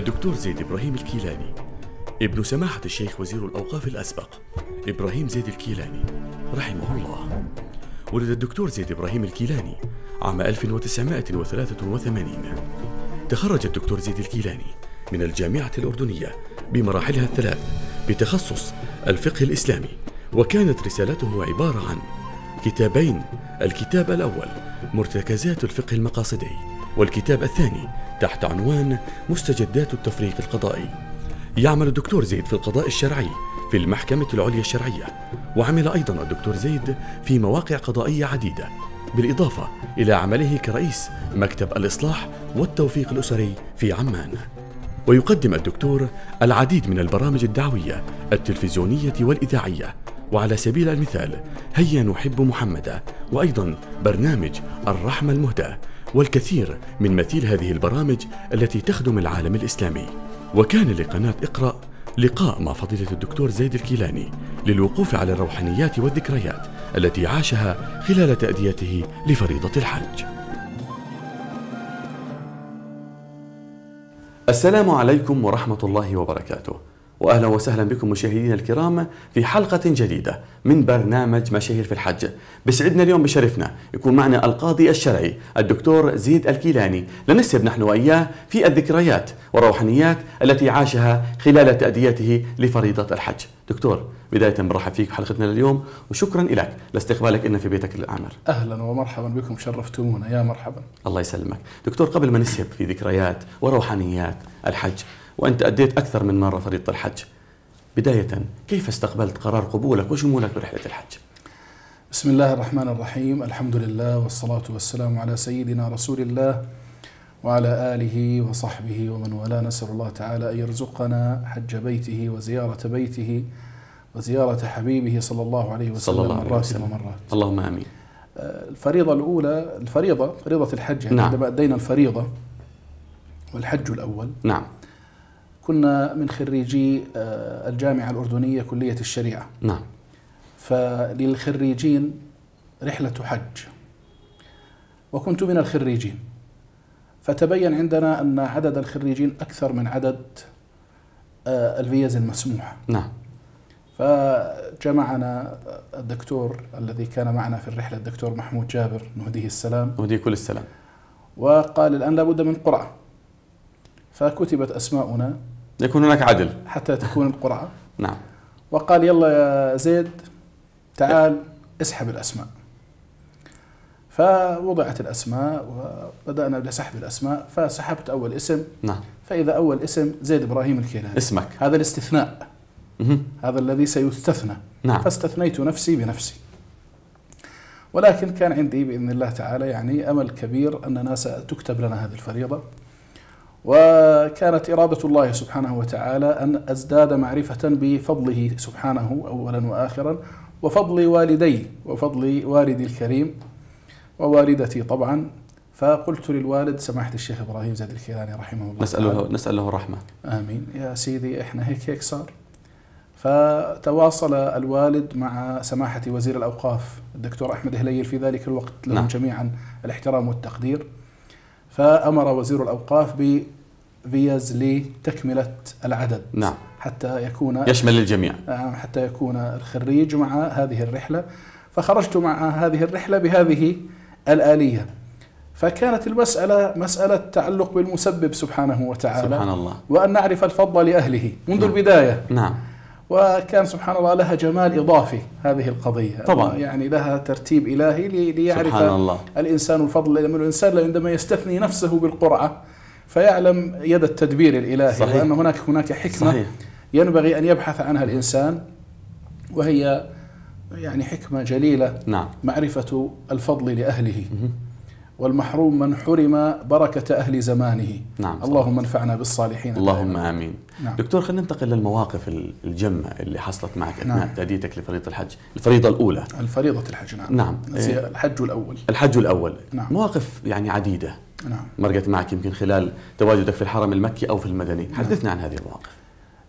الدكتور زيد إبراهيم الكيلاني ابن سماحة الشيخ وزير الأوقاف الأسبق إبراهيم زيد الكيلاني رحمه الله. ولد الدكتور زيد إبراهيم الكيلاني عام 1983 تخرج الدكتور زيد الكيلاني من الجامعة الأردنية بمراحلها الثلاث بتخصص الفقه الإسلامي وكانت رسالته عبارة عن كتابين الكتاب الأول مرتكزات الفقه المقاصدي والكتاب الثاني تحت عنوان مستجدات التفريق القضائي. يعمل الدكتور زيد في القضاء الشرعي في المحكمة العليا الشرعية. وعمل أيضا الدكتور زيد في مواقع قضائية عديدة. بالإضافة إلى عمله كرئيس مكتب الإصلاح والتوفيق الأسري في عمان. ويقدم الدكتور العديد من البرامج الدعوية التلفزيونية والإذاعية. وعلى سبيل المثال هيا نحب محمدا وأيضا برنامج الرحمة المهداة. والكثير من مثيل هذه البرامج التي تخدم العالم الإسلامي وكان لقناة اقرأ لقاء مع فضيلة الدكتور زيد الكيلاني للوقوف على الروحانيات والذكريات التي عاشها خلال تأديته لفريضة الحج. السلام عليكم ورحمة الله وبركاته. وأهلا وسهلا بكم مشاهدينا الكرام في حلقة جديدة من برنامج مشاهير في الحج. بسعدنا اليوم بشرفنا يكون معنا القاضي الشرعي الدكتور زيد الكيلاني لنسهب نحن وإياه في الذكريات والروحانيات التي عاشها خلال تأديته لفريضة الحج. دكتور بداية برحب فيك بحلقتنا اليوم وشكرا لك لاستقبالك لنا في بيتك العامر. أهلا ومرحبا بكم شرفتمونا يا مرحبا. الله يسلمك. دكتور قبل ما نسهب في ذكريات وروحانيات الحج وأنت أديت أكثر من مرة فريضة الحج. بداية كيف استقبلت قرار قبولك وشمولك برحلة الحج؟ بسم الله الرحمن الرحيم. الحمد لله والصلاة والسلام على سيدنا رسول الله وعلى آله وصحبه ومن والاه. نسأل الله تعالى أن يرزقنا حج بيته وزيارة بيته وزيارة حبيبه صلى الله عليه وسلم صلى الله عليه مرات وسلم. ومرات. اللهم آمين. آه، الفريضة الأولى الفريضة فريضة الحج. يعني نعم. عندما أدينا الفريضة والحج الأول نعم. كنا من خريجي آه، الجامعة الأردنية كلية الشريعة. نعم. فللخريجين رحلة حج. وكنت من الخريجين. فتبين عندنا أن عدد الخريجين أكثر من عدد آه، الفيز المسموحة نعم. فجمعنا الدكتور الذي كان معنا في الرحلة الدكتور محمود جابر نهديه السلام. نهديه كل السلام. وقال الآن لابد من قرعة فكتبت أسماؤنا. يكون هناك عدل. حتى تكون القرعة نعم. وقال يلا يا زيد تعال اسحب الأسماء. فوضعت الأسماء وبدأنا بسحب الأسماء فسحبت أول اسم. نعم. فإذا أول اسم زيد إبراهيم الكيلاني. اسمك. هذا الاستثناء. هذا الذي سيستثنى. نعم. فاستثنيت نفسي بنفسي. ولكن كان عندي بإذن الله تعالى يعني أمل كبير أننا ستكتب لنا هذه الفريضة. وكانت إرادة الله سبحانه وتعالى أن أزداد معرفة بفضله سبحانه أولا وآخرا وفضل والدي وفضل والدي الكريم ووالدتي طبعا. فقلت للوالد سماحة الشيخ إبراهيم زاد الكيلاني رحمه الله نسأل له نسأل له الرحمة. آمين. يا سيدي إحنا هيك هيك صار. فتواصل الوالد مع سماحة وزير الأوقاف الدكتور أحمد هليل في ذلك الوقت لهم نعم. جميعا الاحترام والتقدير. فأمر وزير الأوقاف بفيز لتكملة العدد نعم. حتى يكون يشمل الجميع. نعم حتى يكون الخريج مع هذه الرحلة. فخرجت مع هذه الرحلة بهذه الآلية. فكانت المسألة مسألة تعلق بالمسبب سبحانه وتعالى. سبحان الله. وأن نعرف الفضل لأهله منذ نعم. البداية. نعم. وكان سبحان الله لها جمال إضافي هذه القضية طبعا يعني لها ترتيب إلهي ليعرف سبحان الله. الإنسان الفضل الإنسان عندما يستثني نفسه بالقرعة فيعلم يد التدبير الإلهي صحيح. وأن هناك هناك حكمة صحيح. ينبغي أن يبحث عنها الإنسان وهي يعني حكمة جليلة نعم. معرفة الفضل لأهله والمحروم من حرم بركة أهل زمانه. نعم اللهم انفعنا بالصالحين. اللهم آمين. نعم. دكتور خلينا ننتقل للمواقف الجمة اللي حصلت معك أثناء نعم. تأديتك لفريضة الحج الفريضة الأولى. الفريضة الحج نعم. نعم الحج الأول. الحج الأول. نعم. مواقف يعني عديدة. نعم. مرقت معك يمكن خلال تواجدك في الحرم المكي أو في المدني. نعم. حدثنا عن هذه المواقف.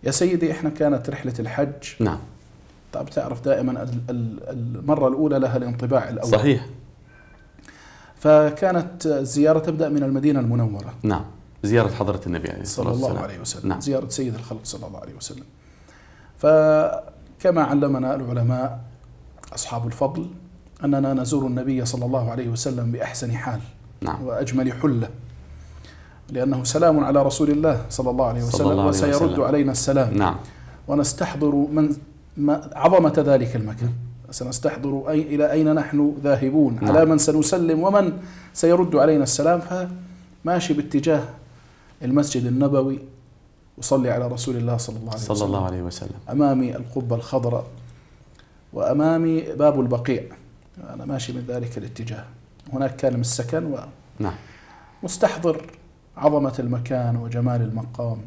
يا سيدي إحنا كانت رحلة الحج. نعم. طب تعرف دائما المرة الأولى لها الانطباع الأول. صحيح. فكانت الزيارة تبدأ من المدينة المنورة. نعم. زيارة حضرة النبي عليه الصلاة صلى والسلام. الله عليه وسلم. نعم. زيارة سيد الخلق صلى الله عليه وسلم. فكما علمنا العلماء أصحاب الفضل أننا نزور النبي صلى الله عليه وسلم بأحسن حال نعم. وأجمل حلة لأنه سلام على رسول الله صلى الله عليه صلى وسلم الله عليه وسيرد وسلم. علينا السلام. نعم. ونستحضر من عظمة ذلك المكان. سنستحضر أي إلى أين نحن ذاهبون. نعم. على من سنسلم ومن سيرد علينا السلام. فماشي باتجاه المسجد النبوي وصلي على رسول الله صلى الله عليه صلى وسلم. الله عليه وسلم. أمامي القبة الخضراء وأمامي باب البقيع. أنا ماشي من ذلك الاتجاه. هناك كان من السكن نعم. ومستحضر عظمة المكان وجمال المقام.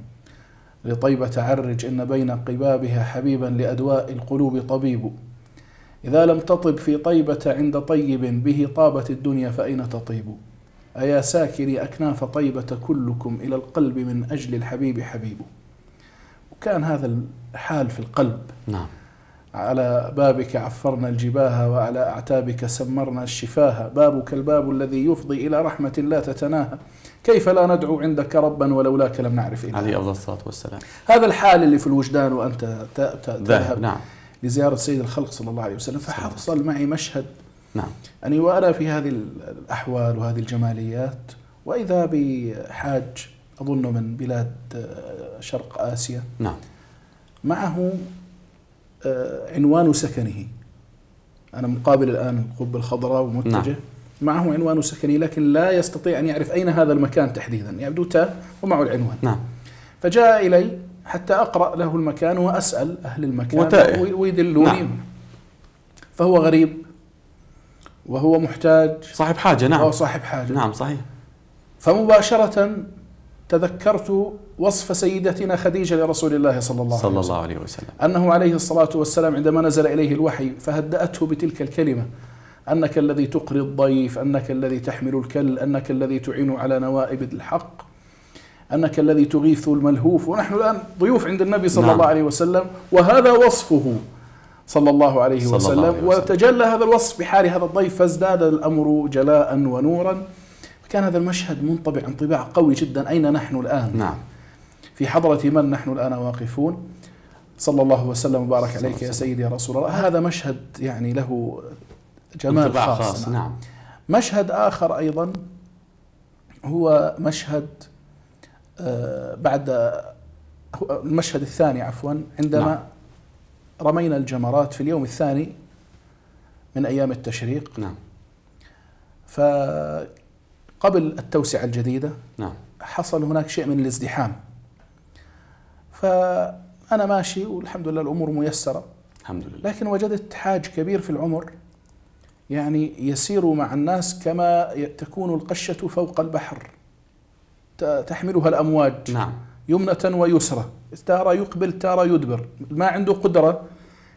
لطيبة عرج إن بين قبابها حبيبا لأدواء القلوب طبيب. إذا لم تطب في طيبة عند طيب به طابت الدنيا فأين تطيب؟ أيا ساكري أكناف طيبة كلكم إلى القلب من أجل الحبيب حبيب. وكان هذا الحال في القلب. نعم. على بابك عفرنا الجباه وعلى أعتابك سمرنا الشفاه بابك الباب الذي يفضي إلى رحمة لا تتناهى. كيف لا ندعو عندك ربا ولولاك لم نعرف إلها عليه أفضل الصلاة والسلام. هذا الحال اللي في الوجدان وأنت تذهب. نعم. لزيارة سيد الخلق صلى الله عليه وسلم فحصل معي مشهد. نعم. أني وأنا في هذه الأحوال وهذه الجماليات وإذا بحاج أظن من بلاد آه، شرق آسيا نعم. معه آه، عنوان سكنه. أنا مقابل الآن القبة الخضراء ومتجه. نعم. معه عنوان سكنه لكن لا يستطيع أن يعرف أين هذا المكان تحديدا. يبدو تاء ومعه العنوان. نعم. فجاء إلي حتى أقرأ له المكان وأسأل أهل المكان وتائه. وي- ويدلوني. نعم. فهو غريب وهو محتاج. صاحب حاجة وهو نعم صاحب حاجة. نعم صحيح. فمباشرة تذكرت وصف سيدتنا خديجة لرسول الله صلى الله صلى عليه وسلم. الله عليه وسلم. أنه عليه الصلاة والسلام عندما نزل إليه الوحي فهدأته بتلك الكلمة. أنك الذي تقري الضيف أنك الذي تحمل الكل أنك الذي تعين على نوائب الحق. أنك الذي تغيث الملهوف. ونحن الآن ضيوف عند النبي صلى نعم. الله عليه وسلم وهذا وصفه صلى الله عليه صلى الله وسلم. عليه وسلم. وتجلى هذا الوصف بحال هذا الضيف فازداد الأمر جلاء ونورا. كان هذا المشهد منطبع انطباع قوي جدا. أين نحن الآن؟ نعم. في حضرة من نحن الآن واقفون؟ صلى الله وسلم وبارك الله عليك يا سيدي يا رسول الله. هذا مشهد يعني له جمال خاص, خاص نعم. مشهد آخر أيضا هو مشهد بعد هو المشهد الثاني عفوا عندما نعم. رمينا الجمرات في اليوم الثاني من أيام التشريق. نعم. فقبل التوسعة الجديدة نعم. حصل هناك شيء من الازدحام. فأنا ماشي والحمد لله الأمور ميسرة. الحمد لله. لكن وجدت حاج كبير في العمر يعني يسير مع الناس كما تكون القشة فوق البحر. تحملها الأمواج. نعم. يمنة ويسرى تارة يقبل تارة يدبر. ما عنده قدرة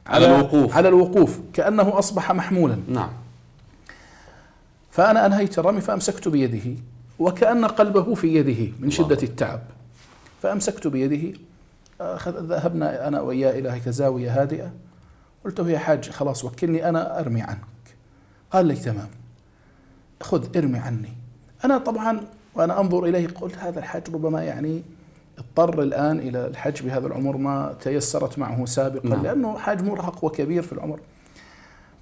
على الوقوف. على الوقوف. كأنه أصبح محمولا. نعم. فأنا أنهيت الرمي فأمسكت بيده وكأن قلبه في يده من شدة الله. التعب. فأمسكت بيده ذهبنا أنا وإياه إلى هيك زاوية هادئة. قلت له يا حاج خلاص وكلني أنا أرمي عنك. قال لي تمام. خذ ارمي عني. أنا طبعا وأنا أنظر إليه قلت هذا الحاج ربما يعني اضطر الآن إلى الحج بهذا العمر ما تيسرت معه سابقا نعم. لأنه حاج مرهق وكبير في العمر.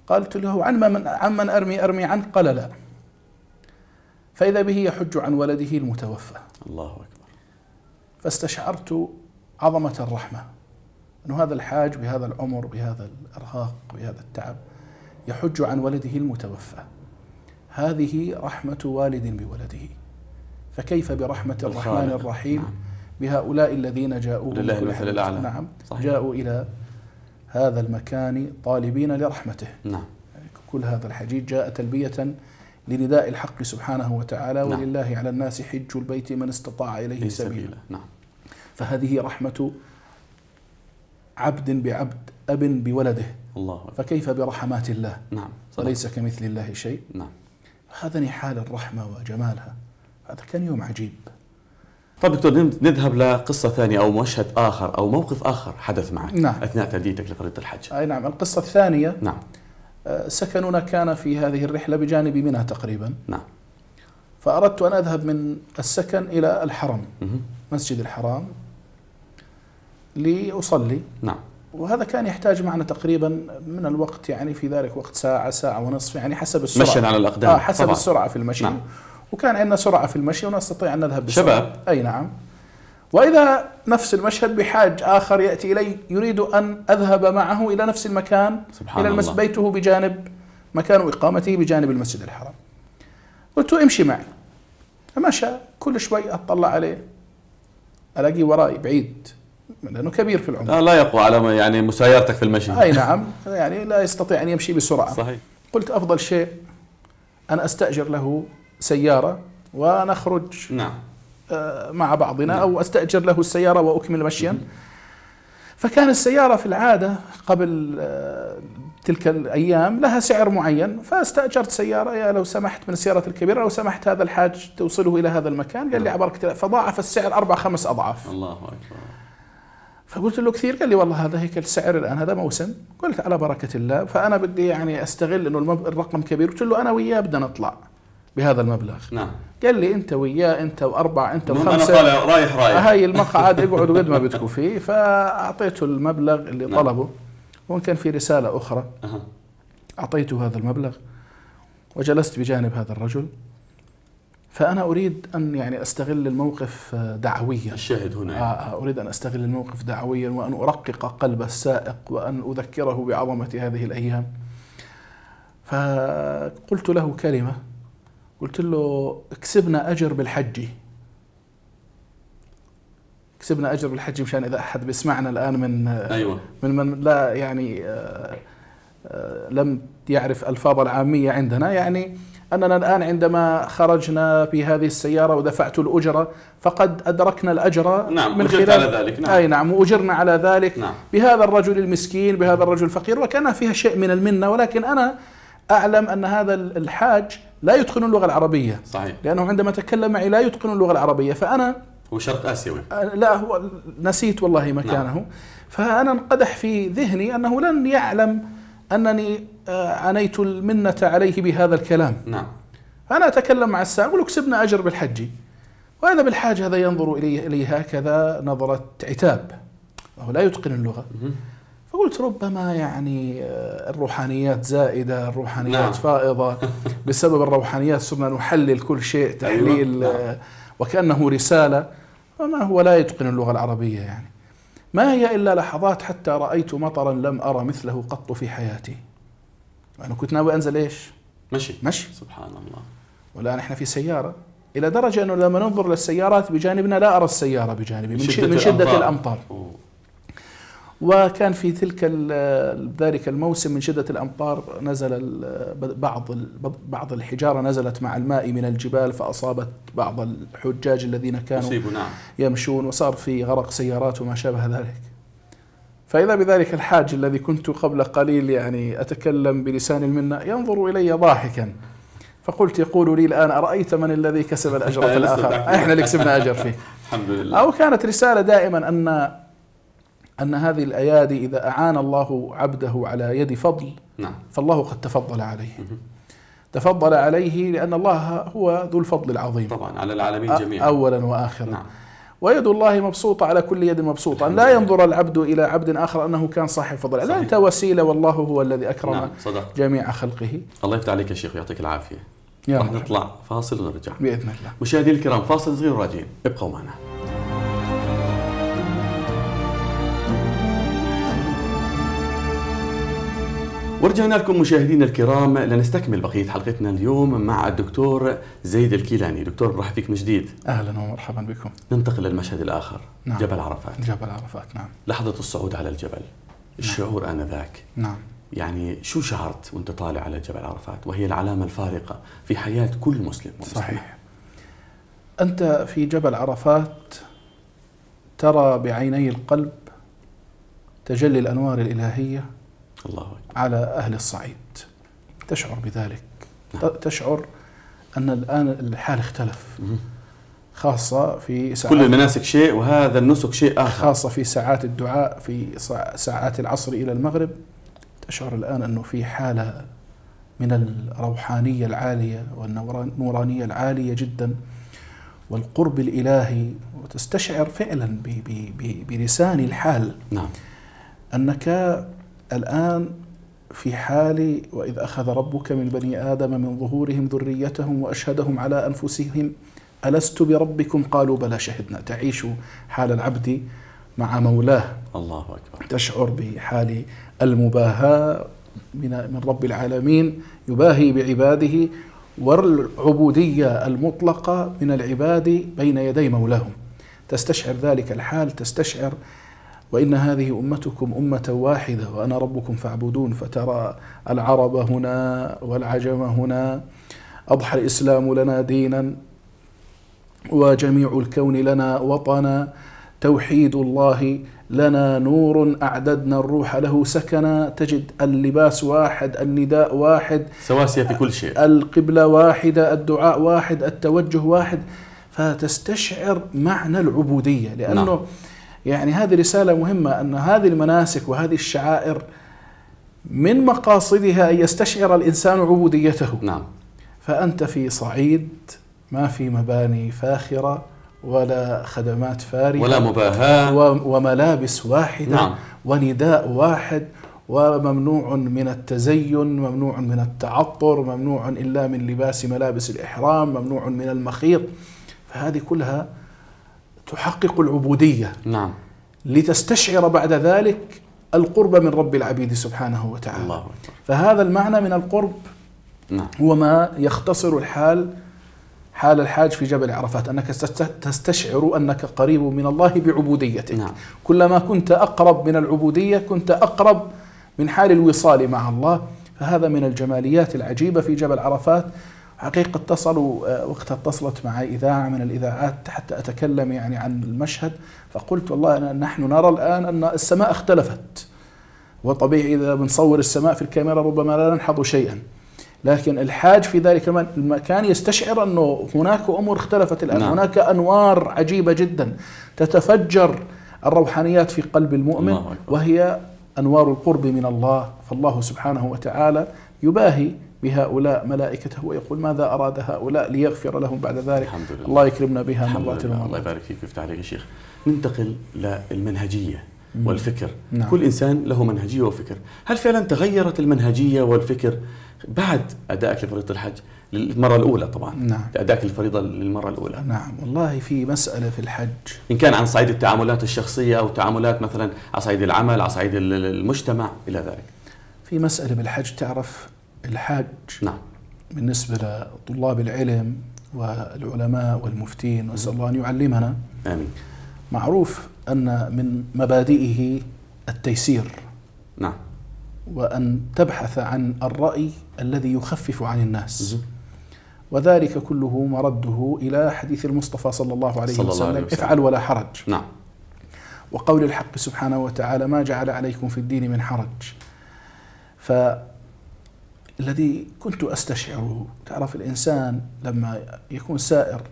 قلت له عن من عن من أرمي أرمي عنك قال لا فإذا به يحج عن ولده المتوفى. الله أكبر. فاستشعرت عظمة الرحمة أنه هذا الحاج بهذا العمر بهذا الإرهاق بهذا التعب يحج عن ولده المتوفى. هذه رحمة والد بولده. فكيف برحمة الرحمن. الرحيم نعم. بهؤلاء الذين جاءوا لله المثل. الأعلى. نعم صحيح. جاءوا إلى هذا المكان طالبين لرحمته نعم كل هذا الحجيج جاء تلبية لنداء الحق سبحانه وتعالى نعم. ولله على الناس حج البيت من استطاع إليه سبيلا نعم فهذه رحمة عبد بعبد أب بولده الله أكبر فكيف برحمات الله نعم صدق. وليس كمثل الله شيء نعم هذا نحال الرحمة وجمالها هذا كان يوم عجيب. طيب دكتور نذهب لقصة ثانية أو مشهد آخر أو موقف آخر حدث معك. نعم. أثناء تأديتك لفريضة الحج. أي نعم القصة الثانية. نعم. آه، سكننا كان في هذه الرحلة بجانب منى تقريبا. نعم. فأردت أن أذهب من السكن إلى الحرم مهم. مسجد الحرام لأصلي. نعم. وهذا كان يحتاج معنا تقريبا من الوقت يعني في ذلك وقت ساعة ساعة ونصف يعني حسب السرعة. مشيا على الأقدام. آه حسب طبعاً. السرعة في المشي. نعم. وكان عندنا سرعة في المشي ونستطيع أن نذهب بسرعة. شباب. أي نعم. وإذا نفس المشهد بحاج آخر يأتي إلي يريد أن أذهب معه إلى نفس المكان سبحان إلى المس الله. بيته بجانب مكان إقامته بجانب المسجد الحرام. قلت له امشي معي. فمشى كل شوي أطلع عليه. ألاقيه وراي بعيد لأنه كبير في العمر. لا, لا يقوى على يعني مسايرتك في المشي. أي نعم. يعني لا يستطيع أن يمشي بسرعة. صحيح. قلت أفضل شيء أن أستأجر له سيارة ونخرج نعم. آه، مع بعضنا نعم. أو أستأجر له السيارة وأكمل مشيا. فكان السيارة في العادة قبل آه، تلك الأيام لها سعر معين فاستأجرت سيارة يا لو سمحت من السيارات الكبيرة لو سمحت هذا الحاج توصله إلى هذا المكان قال لي نعم. عبرك فضاعف السعر أربع خمس أضعاف. الله أكبر. فقلت له كثير قال لي والله هذا هيك السعر الآن هذا موسم. قلت على بركة الله فأنا بدي يعني أستغل إنه. الرقم كبير. قلت له أنا وياه بدنا نطلع. بهذا المبلغ. نعم. قال لي أنت وياه أنت وأربعة أنت وخمسة. طالع رايح رايح. هاي المقعد اقعدوا قد ما بدكم فيه. فأعطيته المبلغ اللي نعم. طلبه. وإن كان في رسالة أخرى أها. أعطيته هذا المبلغ. وجلست بجانب هذا الرجل. فأنا أريد أن يعني أستغل الموقف آه، دعويا. الشاهد هنا. يعني. آه، أريد أن أستغل الموقف دعويا وأن أرقق قلب السائق وأن أذكره بعظمة هذه الأيام. فقلت له كلمة. قلت له كسبنا أجر بالحج كسبنا أجر بالحج مشان إذا أحد بيسمعنا الآن من أيوة من من لا يعني آه، آه، لم يعرف ألفاظ العامية عندنا يعني أننا الآن عندما خرجنا بهذه السيارة ودفعت الأجرة فقد أدركنا الأجر نعم، من خلال على ذلك، نعم. أي نعم وأجرنا على ذلك نعم. بهذا الرجل المسكين بهذا الرجل الفقير وكان فيها شيء من المنة ولكن أنا أعلم أن هذا الحاج لا يتقن اللغة العربية. صحيح. لأنه عندما تكلم معي لا يتقن اللغة العربية. فأنا هو شرق آسيوي. لا هو نسيت والله مكانه. نعم. فأنا انقدح في ذهني أنه لن يعلم أنني آه، عنيت المنة عليه بهذا الكلام. نعم. فأنا أتكلم مع السائق أقول له كسبنا أجر بالحج. وهذا بالحاج هذا ينظر إلي, إلي هكذا نظرة عتاب. وهو لا يتقن اللغة. مهم. فقلت ربما يعني آه، الروحانيات زائدة الروحانيات نعم. فائضة. بسبب الروحانيات صرنا نحلل كل شيء تحليل أيوة. آه، وكأنه رسالة. وما هو لا يتقن اللغة العربية يعني. ما هي إلا لحظات حتى رأيت مطرا لم أرى مثله قط في حياتي. أنا كنت ناوي أنزل إيش؟ مشي. مشي. سبحان الله والآن إحنا في سيارة. إلى درجة أنه لما ننظر للسيارات بجانبنا لا أرى السيارة بجانبي من, شدة, من شدة الأمطار. أوه. وكان في تلك ال- ذلك الموسم من شدة الأمطار نزل بعض بعض الحجارة نزلت مع الماء من الجبال فأصابت بعض الحجاج الذين كانوا نعم. يمشون وصار في غرق سيارات وما شابه ذلك. فإذا بذلك الحاج الذي كنت قبل قليل يعني أتكلم بلسان المنة ينظر إلي ضاحكا. فقلت يقول لي الآن أرأيت من الذي كسب الأجر في الآخر. إحنا اللي كسبنا أجر فيه. الحمد لله. أو كانت رسالة دائما أن أن هذه الأيادي إذا أعان الله عبده على يد فضل نعم. فالله قد تفضل عليه. مهم. تفضل عليه لأن الله هو ذو الفضل العظيم. طبعا على العالمين جميعا. أولا وآخرا. نعم. ويد الله مبسوطة على كل يد مبسوطة. أن لا ينظر العبد إلى عبد آخر أنه كان صاحب فضل. لا. أنت وسيلة والله هو الذي أكرم نعم صدقت جميع خلقه. الله يفتح عليك يا شيخ ويعطيك العافية. راح مرحبا. نطلع فاصل ونرجع. بإذن الله. مشاهدينا الكرام فاصل صغير وراجعين. ابقوا معنا. ورجعنا لكم مشاهدينا الكرام لنستكمل بقية حلقتنا اليوم مع الدكتور زيد الكيلاني. دكتور مرحبا فيك من جديد. أهلا ومرحبا بكم. ننتقل للمشهد الآخر نعم. جبل عرفات. جبل عرفات نعم. لحظة الصعود على الجبل. الشعور آنذاك. نعم. يعني شو شعرت وأنت طالع على جبل عرفات؟ وهي العلامة الفارقة في حياة كل مسلم ومسلمة. صحيح. أنت في جبل عرفات ترى بعيني القلب تجلي الأنوار الإلهية الله أكبر. على أهل الصعيد. تشعر بذلك. نعم. تشعر أن الآن الحال اختلف. خاصة في ساعات كل المناسك شيء وهذا النسك شيء آخر. خاصة في ساعات الدعاء في ساع- ساعات العصر إلى المغرب تشعر الآن أنه في حالة من الروحانية العالية والنورانية العالية جدا. والقرب الإلهي وتستشعر فعلا بلسان الحال نعم. أنك الآن في حال وإذ أخذ ربك من بني آدم من ظهورهم ذريتهم وأشهدهم على أنفسهم ألست بربكم؟ قالوا بلى شهدنا. تعيش حال العبد مع مولاه. الله أكبر. تشعر بحال المباهاة من من رب العالمين يباهي بعباده والعبودية المطلقة من العباد بين يدي مولاهم تستشعر ذلك الحال تستشعر وإن هذه أمتكم أمة واحدة وأنا ربكم فاعبدون فترى العرب هنا والعجم هنا. أضحى الإسلام لنا دينا وجميع الكون لنا وطنا. توحيد الله لنا نور أعددنا الروح له سكنا. تجد اللباس واحد النداء واحد سواسية في كل شيء. القبلة واحدة الدعاء واحد التوجه واحد. فتستشعر معنى العبودية لأنه نعم. يعني هذه رسالة مهمة أن هذه المناسك وهذه الشعائر من مقاصدها أن يستشعر الإنسان عبوديته. نعم. فأنت في صعيد ما في مباني فاخرة ولا خدمات فارغة ولا مباهاة. وملابس واحدة نعم. ونداء واحد وممنوع من التزين ممنوع من التعطر ممنوع إلا من لباس ملابس الإحرام ممنوع من المخيط. فهذه كلها تحقق العبودية. نعم. لتستشعر بعد ذلك القرب من رب العبيد سبحانه وتعالى. الله فهذا المعنى من القرب نعم. هو ما يختصر الحال حال الحاج في جبل عرفات أنك تستشعر أنك قريب من الله بعبوديتك. نعم. كلما كنت أقرب من العبودية كنت أقرب من حال الوصال مع الله. فهذا من الجماليات العجيبة في جبل عرفات. حقيقة اتصلوا آه، وقتها اتصلت معي إذاعة من الإذاعات حتى أتكلم يعني عن المشهد فقلت والله نحن نرى الآن أن السماء اختلفت وطبيعي إذا بنصور السماء في الكاميرا ربما لا نلحظ شيئا لكن الحاج في ذلك المكان يستشعر أنه هناك أمور اختلفت الآن نعم. هناك أنوار عجيبة جدا تتفجر الروحانيات في قلب المؤمن وهي أنوار القرب من الله فالله سبحانه وتعالى يباهي بهؤلاء ملائكته ويقول ماذا أراد هؤلاء ليغفر لهم بعد ذلك؟ الحمد لله. الله يكرمنا بها مرات الله يبارك فيك ويفتح عليك يا شيخ. ننتقل للمنهجية والفكر. نعم. كل إنسان له منهجية وفكر. هل فعلا تغيرت المنهجية والفكر بعد أدائك لفريضة الحج للمرة الأولى طبعا؟ نعم. أدائك الفريضة للمرة الأولى. نعم. والله في مسألة في الحج. إن كان عن صعيد التعاملات الشخصية أو تعاملات مثلا على صعيد العمل على صعيد المجتمع إلى ذلك. في مسألة بالحج تعرف الحاج نعم. بالنسبة لطلاب العلم والعلماء والمفتين نسأل الله أن يعلمنا. آمين. معروف أن من مبادئه التيسير. نعم. وأن تبحث عن الرأي الذي يخفف عن الناس. وذلك كله مرده إلى حديث المصطفى صلى الله عليه صلى وسلم, الله عليه وسلم. افعل ولا حرج. نعم. وقول الحق سبحانه وتعالى ما جعل عليكم في الدين من حرج. ف الذي كنت أستشعره تعرف الإنسان لما يكون سائر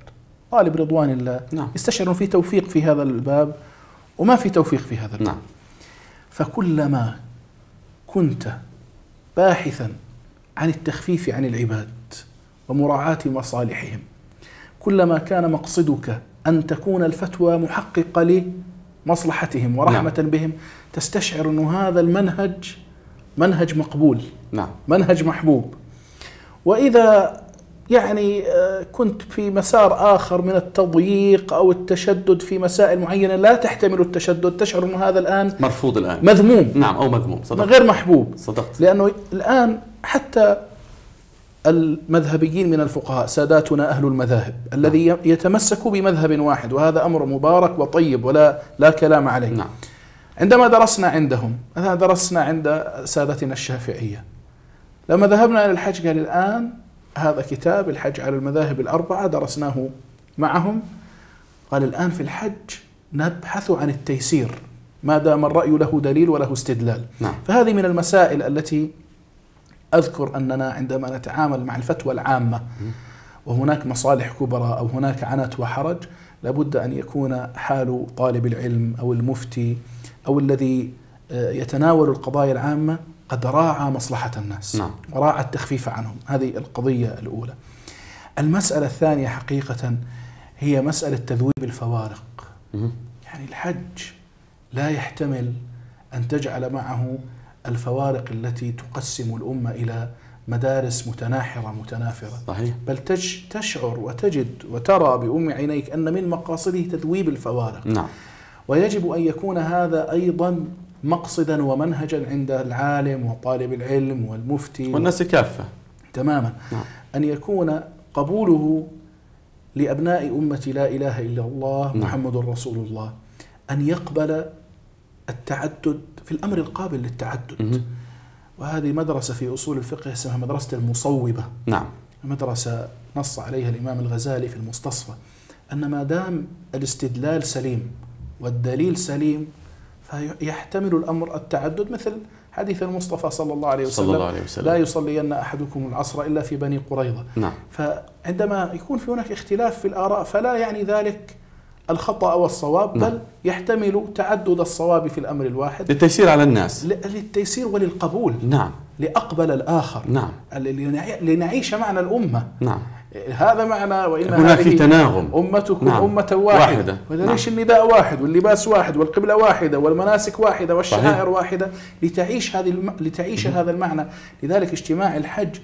طالب رضوان الله نعم. يستشعر في توفيق في هذا الباب وما في توفيق في هذا الباب نعم. فكلما كنت باحثا عن التخفيف عن العباد ومراعاة مصالحهم كلما كان مقصدك أن تكون الفتوى محققة لمصلحتهم ورحمة نعم. بهم تستشعر أن هذا المنهج منهج مقبول. نعم. منهج محبوب. وإذا يعني آه، كنت في مسار آخر من التضييق أو التشدد في مسائل معينة لا تحتمل التشدد. تشعر أن هذا الآن مرفوض الآن. مذموم. نعم أو مذموم. صدقت. غير محبوب. صدقت. لأنه الآن حتى المذهبيين من الفقهاء ساداتنا أهل المذاهب نعم. الذي يتمسك بمذهب واحد وهذا أمر مبارك وطيب ولا لا كلام عليه. نعم. عندما درسنا عندهم مثلا درسنا عند سادتنا الشافعية. لما ذهبنا إلى الحج قال الآن هذا كتاب الحج على المذاهب الأربعة درسناه معهم. قال الآن في الحج نبحث عن التيسير ما دام الرأي له دليل وله استدلال. نعم. فهذه من المسائل التي أذكر أننا عندما نتعامل مع الفتوى العامة وهناك مصالح كبرى أو هناك عنت وحرج لابد أن يكون حال طالب العلم أو المفتي أو الذي آه، يتناول القضايا العامة قد راعى مصلحة الناس. نعم. وراعى التخفيف عنهم. هذه القضية الأولى. المسألة الثانية حقيقة هي مسألة تذويب الفوارق. يعني الحج لا يحتمل أن تجعل معه الفوارق التي تقسم الأمة إلى مدارس متناحرة متنافرة. صحيح. بل تشعر وتجد وترى بأم عينيك أن من مقاصده تذويب الفوارق. نعم. ويجب أن يكون هذا أيضا مقصدا ومنهجا عند العالم وطالب العلم والمفتي والناس كافة. تماما. نعم. أن يكون قبوله لأبناء أمة لا إله إلا الله نعم. محمد رسول الله. أن يقبل التعدد في الأمر القابل للتعدد. مهم. وهذه مدرسة في أصول الفقه اسمها مدرسة المصوبة. نعم. مدرسة نص عليها الإمام الغزالي في المستصفى. أن ما دام الاستدلال سليم والدليل سليم فيحتمل الأمر التعدد مثل حديث المصطفى صلى الله عليه وسلم صلى الله عليه وسلم. لا يصلين أحدكم العصر إلا في بني قريظة. نعم. فعندما يكون في هناك اختلاف في الآراء فلا يعني ذلك الخطأ والصواب نعم. بل يحتمل تعدد الصواب في الأمر الواحد. للتيسير على الناس. للتيسير وللقبول. نعم. لأقبل الآخر. نعم. لنعي- لنعيش معنى الأمة. نعم. هذا معنى وإن هناك في تناغم أمتكم نعم. أمة واحدة, واحدة. وليش النداء واحد واللباس واحد والقبلة واحدة والمناسك واحدة والشعائر صحيح. واحدة لتعيش هذه الم... لتعيش هذا المعنى لذلك اجتماع الحج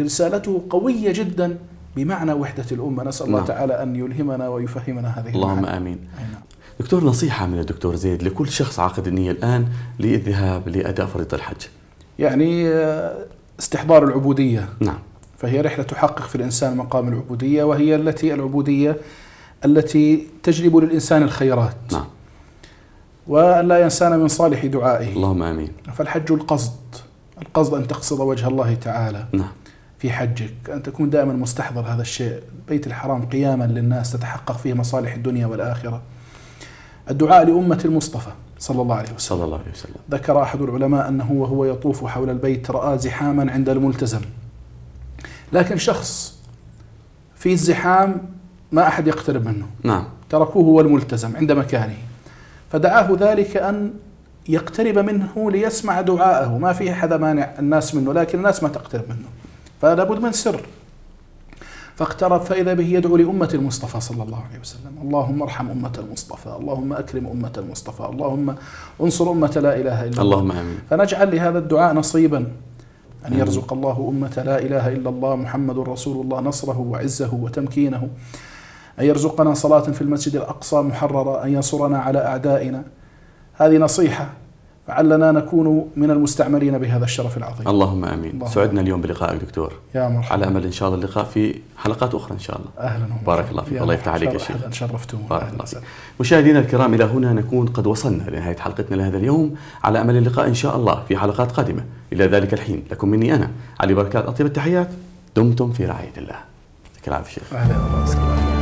رسالته قوية جدا بمعنى وحدة الأمة نسأل الله نعم. تعالى أن يلهمنا ويفهمنا هذه اللهم المعاني. آمين نعم. دكتور نصيحة من الدكتور زيد لكل شخص عقد النية الآن للذهاب لأداء فريضة الحج يعني آه، استحضار العبودية نعم فهي رحلة تحقق في الإنسان مقام العبودية وهي التي العبودية التي تجلب للإنسان الخيرات. نعم. وأن لا ينسانا من صالح دعائه. اللهم آمين. فالحج القصد. القصد أن تقصد وجه الله تعالى. نعم. في حجك. أن تكون دائما مستحضر هذا الشيء. بيت الحرام قياما للناس تتحقق فيه مصالح الدنيا والآخرة. الدعاء لأمة المصطفى صلى الله عليه وسلم. صلى الله عليه وسلم. ذكر أحد العلماء أنه وهو يطوف حول البيت رأى زحاما عند الملتزم. لكن شخص في الزحام ما أحد يقترب منه. نعم. تركوه هو الملتزم عند مكانه. فدعاه ذلك أن يقترب منه ليسمع دعاءه. ما في أحد مانع الناس منه لكن الناس ما تقترب منه. فلا بد من سر. فاقترب فإذا به يدعو لأمة المصطفى صلى الله عليه وسلم. اللهم ارحم أمة المصطفى اللهم أكرم أمة المصطفى اللهم انصر أمة لا إله إلا الله. اللهم آمين. فنجعل لهذا الدعاء نصيبا. أن. يرزق الله أمة لا إله إلا الله محمد رسول الله نصره وعزه وتمكينه أن يرزقنا صلاة في المسجد الأقصى محررة أن ينصرنا على أعدائنا هذه نصيحة فعلنا نكون من المستعمرين بهذا الشرف العظيم. اللهم آمين. اللهم سعدنا اليوم بلقائك دكتور. يا مرحبا. على أمل إن شاء الله اللقاء في حلقات أخرى إن شاء الله. أهلا ومرحبا. بارك الله فيك. الله يفتح. عليك يا شيخ. شرفتم بارك الله فيك. وسهلا. مشاهدينا الكرام إلى هنا نكون قد وصلنا لنهاية حلقتنا لهذا اليوم. على أمل اللقاء إن شاء الله في حلقات قادمة. إلى ذلك الحين. لكم مني أنا علي بركات أطيب التحيات. دمتم في رعاية الله. يعطيك العافية شيخ. والله يسلمك.